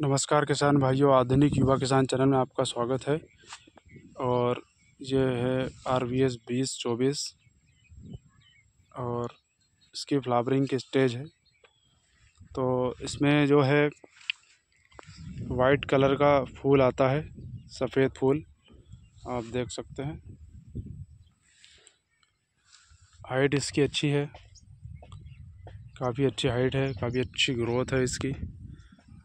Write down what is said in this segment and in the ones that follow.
नमस्कार किसान भाइयों, आधुनिक युवा किसान चैनल में आपका स्वागत है। और ये है आर वी एस बीस चौबीस। और इसकी फ्लावरिंग की स्टेज है। तो इसमें जो है वाइट कलर का फूल आता है, सफ़ेद फूल, आप देख सकते हैं। हाइट इसकी अच्छी है। काफ़ी अच्छी हाइट है, काफ़ी अच्छी ग्रोथ है इसकी।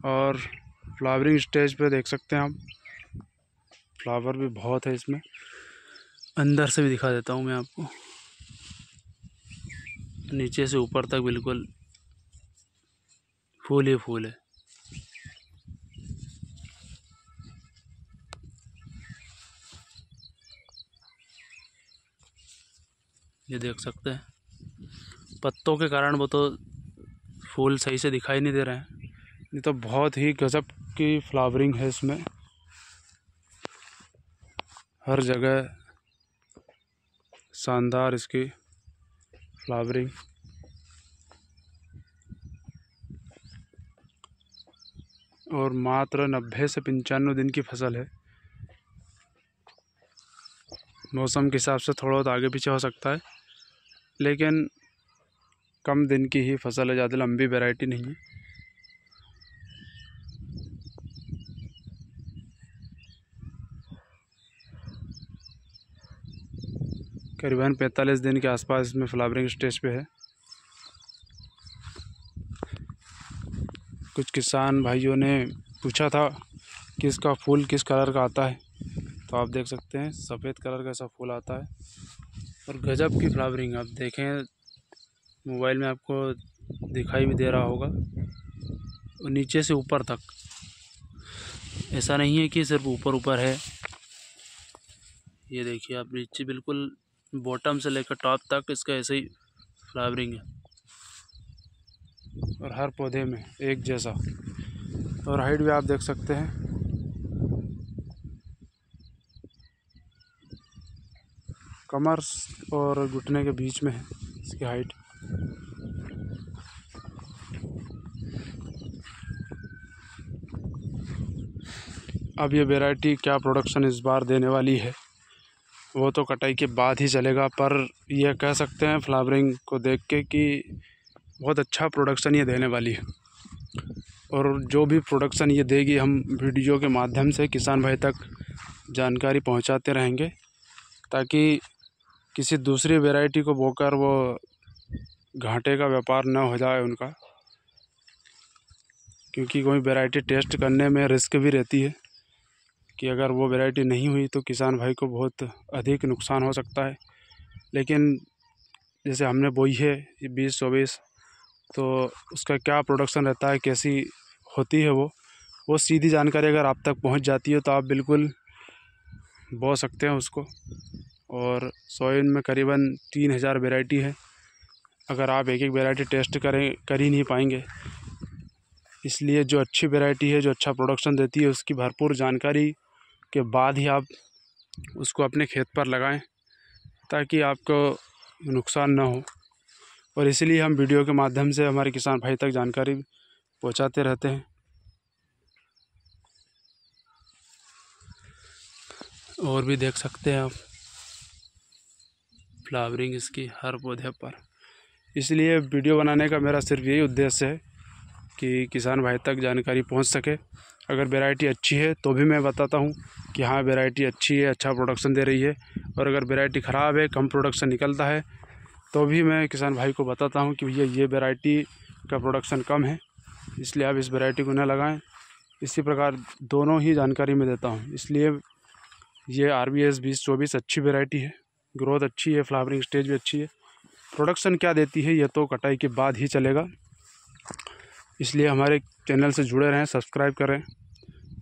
और फ्लावरिंग स्टेज पे देख सकते हैं आप। फ्लावर भी बहुत है इसमें। अंदर से भी दिखा देता हूँ मैं आपको। नीचे से ऊपर तक बिल्कुल फूल ही फूल है। ये देख सकते हैं। पत्तों के कारण वो तो फूल सही से दिखाई नहीं दे रहे हैं। ये तो बहुत ही गज़ब की फ्लावरिंग है इसमें। हर जगह शानदार इसकी फ्लावरिंग। और मात्र नब्बे से पंचानवे दिन की फ़सल है। मौसम के हिसाब से थोड़ा बहुत आगे पीछे हो सकता है, लेकिन कम दिन की ही फ़सल है, ज़्यादा लंबी वैरायटी नहीं है। करीबन पैंतालीस दिन के आसपास इसमें फ्लावरिंग स्टेज पे है। कुछ किसान भाइयों ने पूछा था कि इसका फूल किस कलर का आता है। तो आप देख सकते हैं, सफ़ेद कलर का ऐसा फूल आता है और गजब की फ्लावरिंग। आप देखें, मोबाइल में आपको दिखाई भी दे रहा होगा, और नीचे से ऊपर तक। ऐसा नहीं है कि सिर्फ़ ऊपर ऊपर है। ये देखिए, आप नीचे बिल्कुल बॉटम से लेकर टॉप तक इसका ऐसे ही फ्लावरिंग है। और हर पौधे में एक जैसा। और हाइट भी आप देख सकते हैं। कमर और घुटने के बीच में है इसकी हाइट। अब ये वैरायटी क्या प्रोडक्शन इस बार देने वाली है? वो तो कटाई के बाद ही चलेगा, पर यह कह सकते हैं फ्लावरिंग को देख के कि बहुत अच्छा प्रोडक्शन ये देने वाली है। और जो भी प्रोडक्शन ये देगी, हम वीडियो के माध्यम से किसान भाई तक जानकारी पहुंचाते रहेंगे, ताकि किसी दूसरी वैरायटी को बोकर वो घाटे का व्यापार न हो जाए उनका, क्योंकि कोई वैरायटी टेस्ट करने में रिस्क भी रहती है। कि अगर वो वैरायटी नहीं हुई तो किसान भाई को बहुत अधिक नुकसान हो सकता है। लेकिन जैसे हमने बोई है ये बीस चौबीस तो उसका क्या प्रोडक्शन रहता है, कैसी होती है वो वो सीधी जानकारी अगर आप तक पहुँच जाती है तो आप बिल्कुल बो सकते हैं उसको। और सोइन में करीबन तीन हज़ार वेराइटी है। अगर आप एक एक वेराइटी टेस्ट करें, कर ही नहीं पाएँगे। इसलिए जो अच्छी वेराइटी है, जो अच्छा प्रोडक्शन देती है, उसकी भरपूर जानकारी के बाद ही आप उसको अपने खेत पर लगाएँ, ताकि आपको नुकसान ना हो। और इसलिए हम वीडियो के माध्यम से हमारे किसान भाई तक जानकारी पहुंचाते रहते हैं। और भी देख सकते हैं आप, फ्लावरिंग इसकी हर पौधे पर। इसलिए वीडियो बनाने का मेरा सिर्फ़ यही उद्देश्य है कि किसान भाई तक जानकारी पहुँच सके। अगर वेराइटी अच्छी है तो भी मैं बताता हूँ कि हाँ वेराइटी अच्छी है अच्छा प्रोडक्शन दे रही है। और अगर वेराइटी ख़राब है, कम प्रोडक्शन निकलता है तो भी मैं किसान भाई को बताता हूँ कि भैया, ये वैरायटी का प्रोडक्शन कम है। इसलिए आप इस वैरायटी को न लगाएँ। इसी प्रकार दोनों ही जानकारी मैं देता हूँ। इसलिए ये आर बी एस बीस चौबीस अच्छी वेराइटी है। ग्रोथ अच्छी है फ्लावरिंग स्टेज भी अच्छी है। प्रोडक्शन क्या देती है, ये तो कटाई के बाद ही चलेगा। इसलिए हमारे चैनल से जुड़े रहें, सब्सक्राइब करें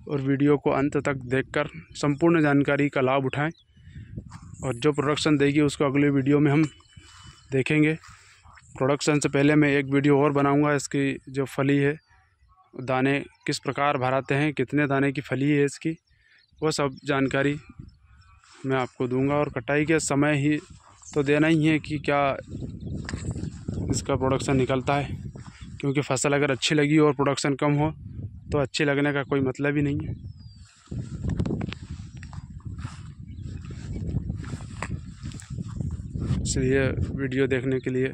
और वीडियो को अंत तक देखकर संपूर्ण जानकारी का लाभ उठाएँ और जो प्रोडक्शन देगी उसको अगले वीडियो में हम देखेंगे। प्रोडक्शन से पहले मैं एक वीडियो और बनाऊँगा, इसकी जो फली है, दाने किस प्रकार भराते हैं, कितने दाने की फली है इसकी, वो सब जानकारी मैं आपको दूँगा और कटाई के समय ही तो देना ही है कि क्या इसका प्रोडक्शन निकलता है। क्योंकि फ़सल अगर अच्छी लगी और प्रोडक्शन कम हो तो अच्छे लगने का कोई मतलब ही नहीं है। इसलिए वीडियो देखने के लिए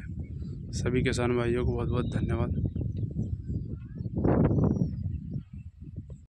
सभी किसान भाइयों को बहुत बहुत धन्यवाद।